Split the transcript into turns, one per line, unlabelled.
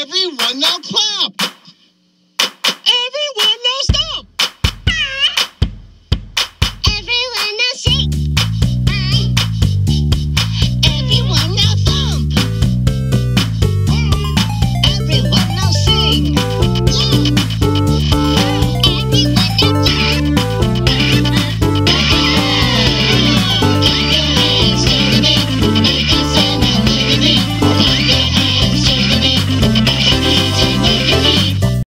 everyone now clap.